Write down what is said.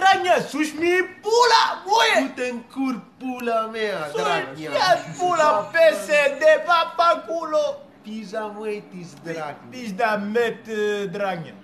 Dragnea, suși mi pula, boie! Tu te încur pula mea, Suși Dragnea. pula PSD, va pe acolo! Măi, tis, Dragnea. Nici met, Dragnea!